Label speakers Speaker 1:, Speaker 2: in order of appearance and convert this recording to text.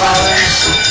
Speaker 1: Father.